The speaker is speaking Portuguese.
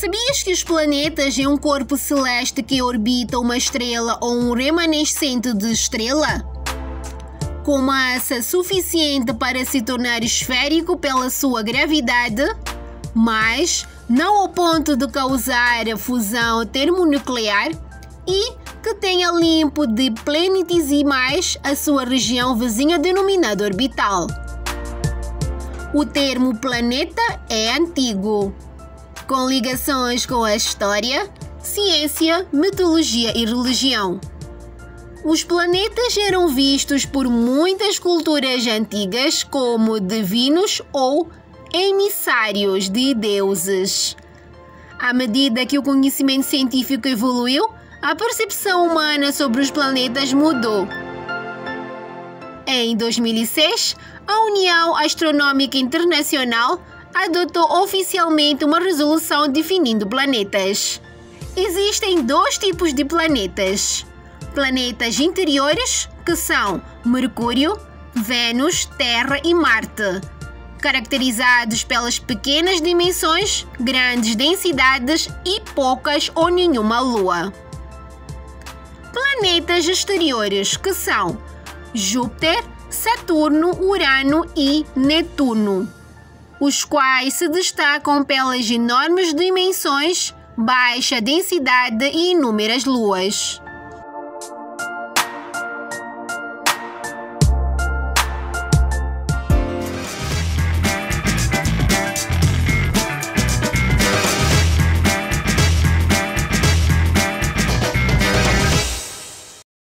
Sabias que os planetas é um corpo celeste que orbita uma estrela ou um remanescente de estrela? Com massa suficiente para se tornar esférico pela sua gravidade, mas não ao ponto de causar a fusão termonuclear e que tenha limpo de planetesimais a sua região vizinha denominada orbital. O termo planeta é antigo, com ligações com a história, ciência, mitologia e religião. Os planetas eram vistos por muitas culturas antigas como divinos ou emissários de deuses. À medida que o conhecimento científico evoluiu, a percepção humana sobre os planetas mudou. Em 2006, a União Astronômica Internacional adotou oficialmente uma resolução definindo planetas. Existem dois tipos de planetas: planetas interiores, que são Mercúrio, Vênus, Terra e Marte, caracterizados pelas pequenas dimensões, grandes densidades e poucas ou nenhuma lua. Planetas exteriores, que são Júpiter, Saturno, Urano e Netuno, os quais se destacam pelas enormes dimensões, baixa densidade e inúmeras luas.